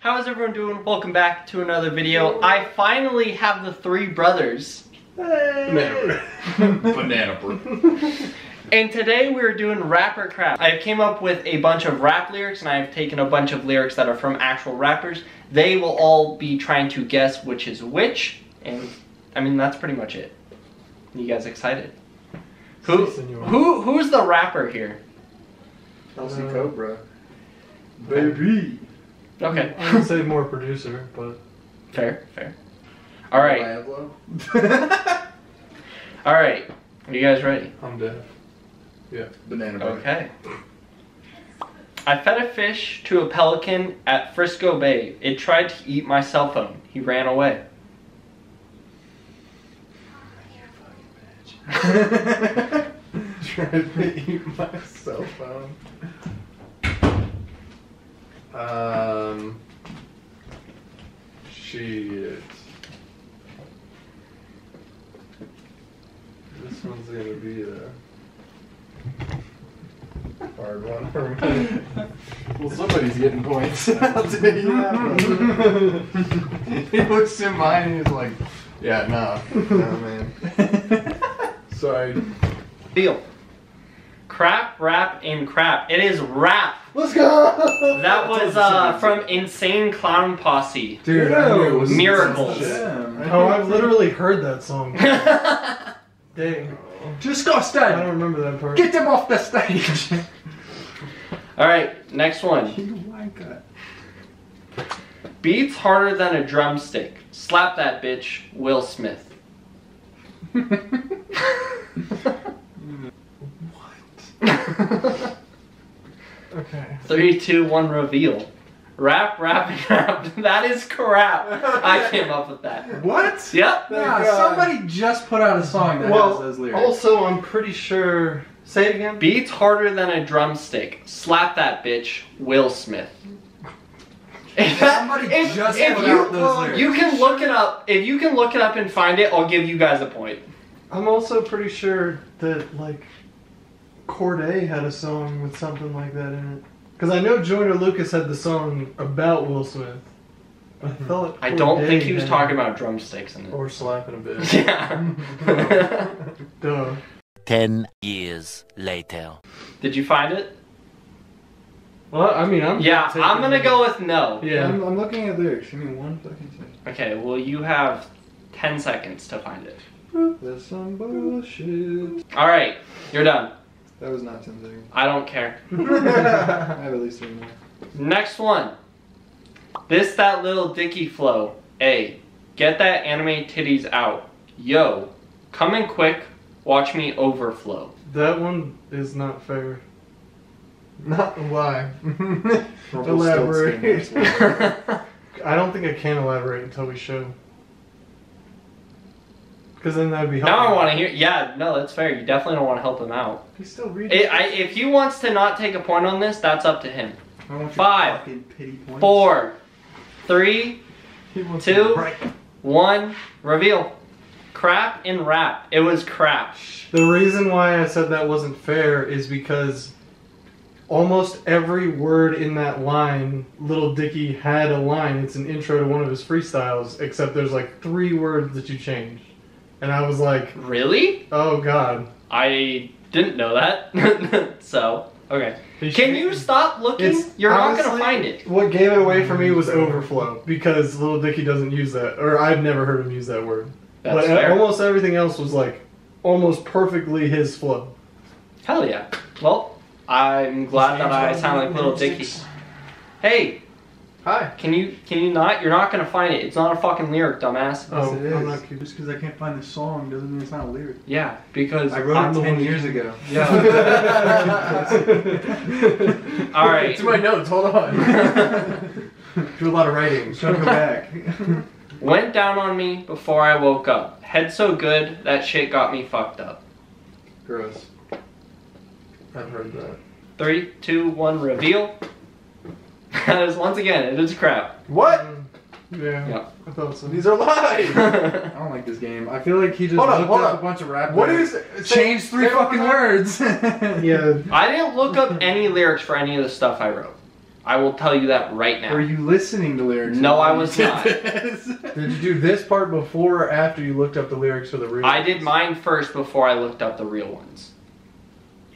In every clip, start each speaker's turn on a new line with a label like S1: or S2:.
S1: How's everyone doing? Welcome back to another video. I finally have the three brothers.
S2: Banana bread.
S1: And today we're doing Rap or Crap. I came up with a bunch of rap lyrics and I've taken a bunch of lyrics that are from actual rappers. They will all be trying to guess which is which. And I mean, that's pretty much it. You guys excited? Who, who, who's the rapper here?
S2: Kelsey Cobra.
S3: Baby.
S1: Okay.
S3: I would say more producer, but
S1: Fair, fair. All right. All right. Are you guys ready?
S3: I'm deaf. Yeah.
S2: Banana bread.
S1: Okay. I fed a fish to a pelican at Frisco Bay. It tried to eat my cell phone. He ran away.
S3: Trying to eat my cell phone. Um. Shit. This one's gonna be a hard one for me.
S2: Well, somebody's getting points. I'll tell you that. he looks at mine and he's like, yeah, no. No, man.
S3: Sorry.
S1: Feel. Crap, rap, and crap. It is rap.
S2: Let's go!
S1: That was uh, from Insane Clown Posse.
S3: Dude, I knew it was
S1: Miracles.
S3: Oh, I've literally heard that song. Dang.
S2: Disgusting!
S3: I don't remember that part.
S2: Get them off the stage!
S1: All right, next one.
S2: you like that.
S1: Beats harder than a drumstick. Slap that bitch, Will Smith.
S3: Okay.
S1: Three, two, one, reveal. Rap, rap, rap. That is crap. I came up with that.
S2: What?
S1: Yep.
S2: Yeah, somebody just put out a song that
S3: Well,
S2: has those lyrics.
S3: also, I'm pretty sure. Say it again.
S1: Beats harder than a drumstick. Slap that bitch, Will Smith. If that-
S2: Somebody
S1: if-
S2: just
S1: if
S2: put
S1: you,
S2: out those lyrics.
S1: You can look it up. If you can look it up and find it, I'll give you guys a point.
S3: I'm also pretty sure that like Cordae had a song with something like that in it. Because I know Joyner Lucas had the song about Will Smith. I mm-hmm. thought
S1: I don't think he was
S3: had-
S1: talking about drumsticks in it.
S3: or slapping a bit.
S1: Yeah.
S3: Duh.
S4: Ten years later.
S1: Did you find it?
S3: Well, I mean, I'm
S1: Yeah,
S3: taking-
S1: I'm gonna go with no.
S3: Yeah.
S2: I'm, I'm looking at lyrics. Give me one fucking second.
S1: Okay, well you have 10 seconds to find it.
S2: There's some bullshit.
S1: Alright, you're done.
S2: That was not 10 seconds.
S1: I don't care.
S2: I have at least three more.
S1: Next one. This that little dicky flow. A. Get that anime titties out. Yo. Come in quick. Watch me overflow.
S3: that one is not fair.
S2: Not why.
S3: Elaborate.
S1: I
S3: I don't think I can elaborate until we show. Because then that'd be
S1: now I want to hear. Yeah, no, that's fair. You definitely don't want to help him out.
S2: He's still reading.
S1: I I, if he wants to not take a point on this, that's up to him.
S2: I want
S1: Five,
S2: fucking pity points.
S1: Four, three, two, one. Reveal. Crap and rap. It was crap.
S3: The reason why I said that wasn't fair is because almost every word in that line, Little Dicky had a line. It's an intro to one of his freestyles, except there's like three words that you changed. And I was like,
S1: Really?
S3: oh god.
S1: I didn't know that. so, okay. Can you stop looking?
S3: It's
S1: You're not gonna find it.
S3: What gave it away for me was overflow because Little Dicky doesn't use that, or I've never heard him use that word.
S1: That's
S3: but
S1: fair.
S3: almost everything else was like almost perfectly his flow.
S1: Hell yeah. Well, I'm glad that I sound like little Dicky. Hey,
S2: Hi.
S1: can you can you not? You're not gonna find it. It's not a fucking lyric, dumbass.
S3: Oh,
S2: it
S3: I'm not cute.
S2: Just because I can't find the song doesn't mean it's not a lyric.
S1: Yeah, because
S2: I wrote
S1: I'm
S2: it 10
S1: one-
S2: years ago.
S1: Yeah. All right.
S2: To my notes, hold on. Do a lot of writing. Try to go back.
S1: Went down on me before I woke up. Head so good that shit got me fucked up.
S2: Gross.
S3: I've heard that.
S1: Three, two, one, reveal. That is once again, it is crap.
S2: What?
S3: Mm, yeah.
S1: Yeah.
S3: I thought so.
S2: These are lies. I
S1: I
S2: don't like this game. I feel like he just
S5: Hold on,
S2: looked
S5: hold
S2: up
S5: on.
S2: a bunch of rap.
S5: What is
S2: lyrics,
S5: is
S2: three
S5: say
S2: fucking words?
S3: Yeah.
S1: I didn't look up any lyrics for any of the stuff I wrote. I will tell you that right now.
S2: Were you listening to lyrics?
S1: No, I was not.
S2: this?
S3: Did you do this part before or after you looked up the lyrics for the real? Ones?
S1: I did mine first before I looked up the real ones.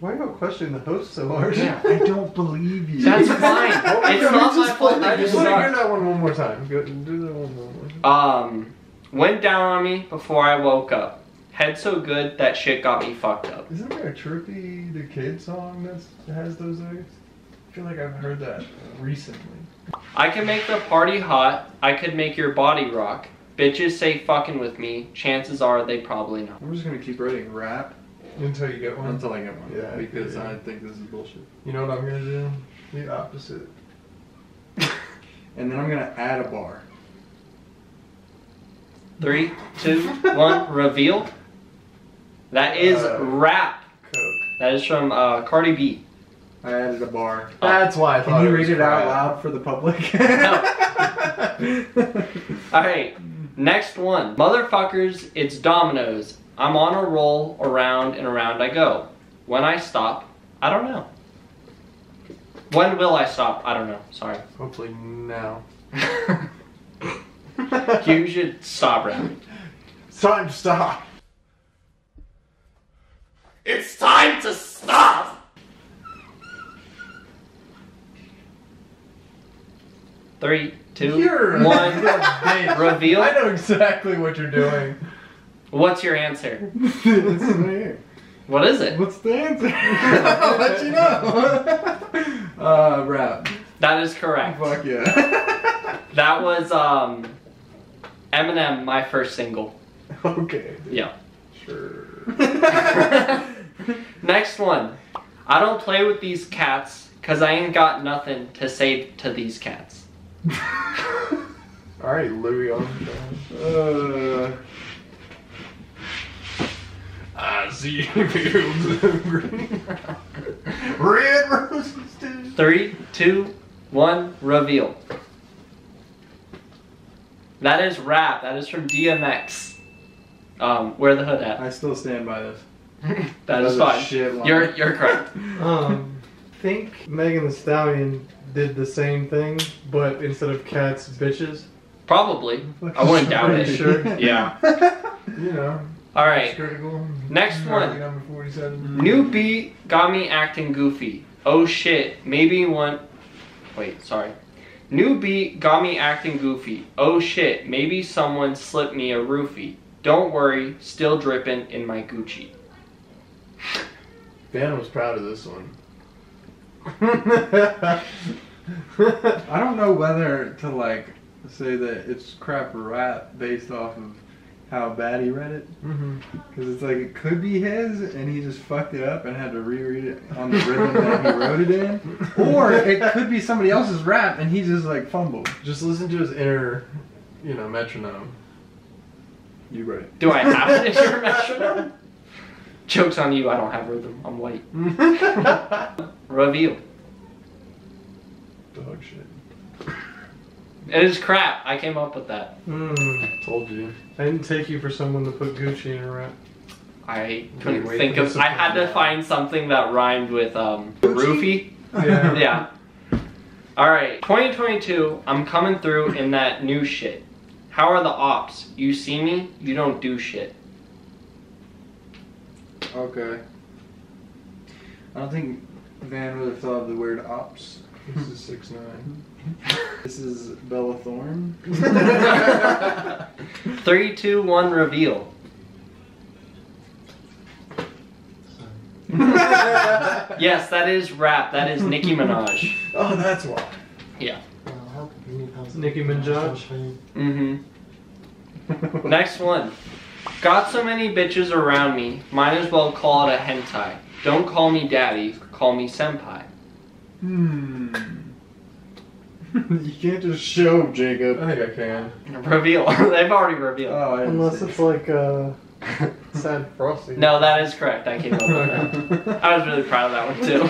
S3: Why you questioning the host so hard?
S2: Yeah, I don't believe you.
S1: That's fine. It's
S3: God,
S1: not my
S3: just
S1: fault. I just
S3: want
S1: to
S3: hear that one one more time. Go, do that one more. time.
S1: Um, went down on me before I woke up. Head so good that shit got me fucked up.
S3: Isn't there a Trippy the Kid song that's, that has those lyrics? I feel like I've heard that recently.
S1: I can make the party hot. I could make your body rock. Bitches say fucking with me. Chances are they probably not.
S2: I'm just gonna keep writing rap
S3: Until you get one.
S2: until I get one.
S3: Yeah,
S2: because
S3: yeah.
S2: I think this is bullshit.
S3: You know what I'm gonna do? The opposite.
S2: And then I'm gonna add a bar.
S1: Three, two, one, reveal. That is
S3: Uh,
S1: rap.
S3: Coke.
S1: That is from uh, Cardi B.
S2: I added a bar.
S3: That's why I thought
S2: Can you
S3: it
S2: read
S3: was
S2: it out loud for the public?
S1: All right, next one. Motherfuckers, it's dominoes. I'm on a roll, around and around I go. When I stop, I don't know. When will I stop? I don't know. Sorry.
S3: Hopefully now.
S1: you should stop rapping.
S3: It's time to stop.
S1: It's time to stop! Three, 2
S3: You're
S1: one.
S3: Dave,
S1: reveal.
S3: I know exactly what you're doing.
S1: What's your answer?
S2: this is right here.
S1: What is it?
S2: What's the answer? I'll let you know. uh, rap.
S1: That is correct.
S2: Fuck yeah.
S1: That was um Eminem, my first single.
S3: Okay.
S1: Yeah.
S3: Sure.
S1: Next one. I don't play with these cats cause I ain't got nothing to say to these cats.
S3: All right, Louis Armstrong.
S2: uh,
S3: I see fields of green. Red roses too.
S1: Three, two, one, reveal. That is rap. That is from DMX. Um, where the hood at?
S2: I still stand by this.
S1: that is
S2: was a
S1: fine.
S2: shit line.
S1: You're you're correct.
S3: Um, think Megan Thee Stallion did the same thing, but instead of cats, bitches.
S1: Probably. I wouldn't doubt
S3: Pretty
S1: it.
S3: sure.
S1: Yeah.
S3: You know.
S1: All right. Next one.
S3: Number forty-seven.
S1: New beat got me acting goofy. Oh shit, maybe one. Wait, sorry. New beat got me acting goofy. Oh shit, maybe someone slipped me a roofie. Don't worry, still dripping in my Gucci.
S3: Dan was proud of this one.
S2: I don't know whether to like say that it's crap rap based off of how bad he read it.
S3: Mm-hmm.
S2: Because it's like it could be his, and he just fucked it up and had to reread it on the rhythm that he wrote it in, or it could be somebody else's rap and he just like fumbled.
S3: Just listen to his inner, you know, metronome.
S2: You right.
S1: Do I have it in your metronome? Joke's on you, I don't have rhythm. I'm white. Reveal.
S3: Dog shit.
S1: It is crap. I came up with that.
S3: Mm, told you. I didn't take you for someone to put Gucci in a rap.
S1: I couldn't
S3: wait
S1: think of. I had to
S3: to-
S1: find something that rhymed with um roofie.
S3: Yeah.
S1: Yeah. All right, 2022. I'm coming through in that new shit. How are the ops? You see me? You don't do shit.
S2: Okay. I don't think Van would have thought of the word ops.
S3: This is six nine.
S2: This is Bella Thorne.
S1: Three, two, one. Reveal. Yes, that is rap. That is Nicki Minaj.
S3: Oh, that's why.
S1: Yeah.
S3: Nicki Minaj.
S1: Mm-hmm. Next one. Got so many bitches around me. Might as well call it a hentai. Don't call me daddy. Call me senpai.
S2: Hmm. you can't just show Jacob.
S3: I think I can.
S1: Reveal. They've already revealed.
S2: Oh, I
S3: Unless it's like uh, sad frosty.
S1: No, that is correct. I came up with that. I was really proud of that one too.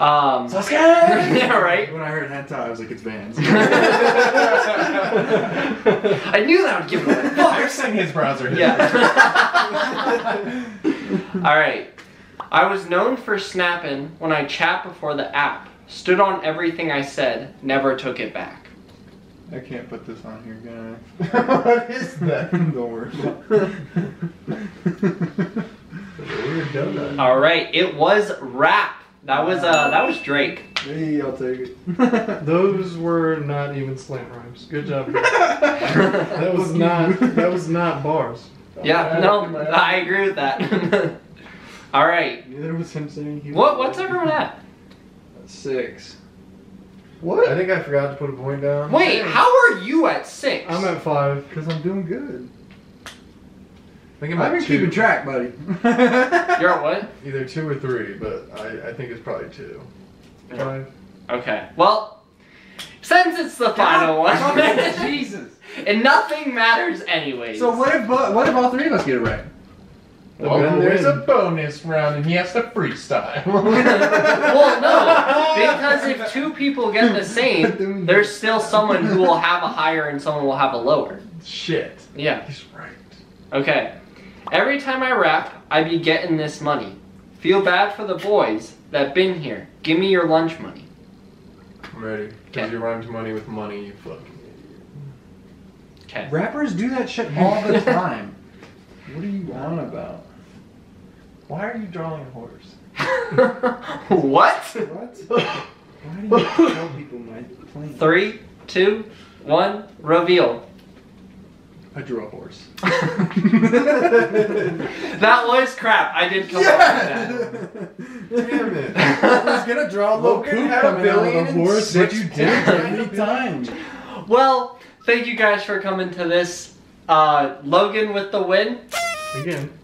S1: Um,
S3: Sasuke!
S1: yeah, right.
S2: When I heard hentai, I was like, it's Vans.
S1: I knew that would give it away.
S3: They're saying his browser.
S1: Yeah. All right. I was known for snapping when I chat before the app. Stood on everything I said, never took it back.
S2: I can't put this on here,
S5: what is that?
S2: guys. Don't worry.
S5: Weird donut.
S1: All right, it was rap. That was uh that was Drake.
S2: hey, I'll take it.
S3: Those were not even slant rhymes. Good job. guys. that was not. That was not bars.
S1: Yeah, no, I agree with that. All right,
S2: Neither was him saying he.
S1: what what's everyone at?
S2: Six.
S5: What? I think I forgot to put a point down.
S1: Wait, how are you at 6
S3: I'm at five.
S2: Because I'm doing good.
S5: I think I'm
S2: I've been
S5: two.
S2: keeping track, buddy.
S1: You're at what?
S5: Either two or three, but I, I think it's probably two.
S3: Five.
S1: Okay. Well, since it's the final one,
S2: Jesus.
S1: and nothing matters anyways.
S2: So what if what if all three of us get it right?
S5: Well, there's a bonus round, and he has to freestyle.
S1: well, no, because if two people get the same, there's still someone who will have a higher and someone will have a lower.
S5: Shit.
S1: Yeah.
S5: He's right.
S1: Okay. Every time I rap, I be getting this money. Feel bad for the boys that been here. Give me your lunch money.
S5: I'm ready.
S1: Okay.
S5: Because you rhymed money with money, you fucking idiot.
S1: Okay.
S2: Rappers do that shit all the time. what are you on about?
S5: Why are you drawing a horse?
S1: what?
S2: What? Why do you tell people my plan?
S1: Three, two, one, reveal.
S2: I drew a horse.
S1: That was crap. I did come up with
S5: Damn it.
S2: I was gonna draw a little
S5: Logan
S2: poop
S5: had a
S2: coming out of
S5: billion
S2: a
S5: and
S2: horse, but you did it
S5: points.
S2: every time.
S1: Well, thank you guys for coming to this. Uh, Logan with the win.
S3: Again.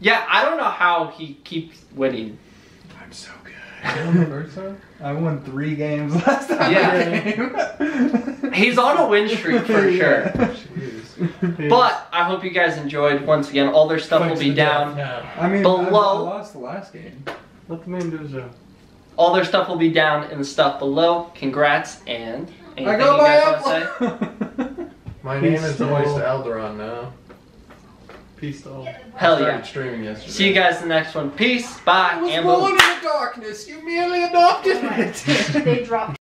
S1: Yeah, I don't know how he keeps winning.
S2: I'm so good.
S5: First time?
S2: I won three games last time.
S1: Yeah. He's on a win streak for sure. But I hope you guys enjoyed. Once again, all their stuff will be down.
S2: I mean,
S1: Below-
S2: I, I lost the last game.
S3: Let the man do his job.
S1: All their stuff will be down in the stuff below. Congrats and anything
S2: I
S1: you guys
S2: my
S1: want to say?
S5: My name
S3: Peace
S5: is
S3: to
S5: Voice
S3: all.
S5: to Alderon now.
S3: Peace to all.
S1: Hell
S5: I started
S1: yeah.
S5: streaming yesterday.
S1: See you guys in the next one. Peace. Bye. and boom.
S5: in the darkness. You merely adopted
S6: They dropped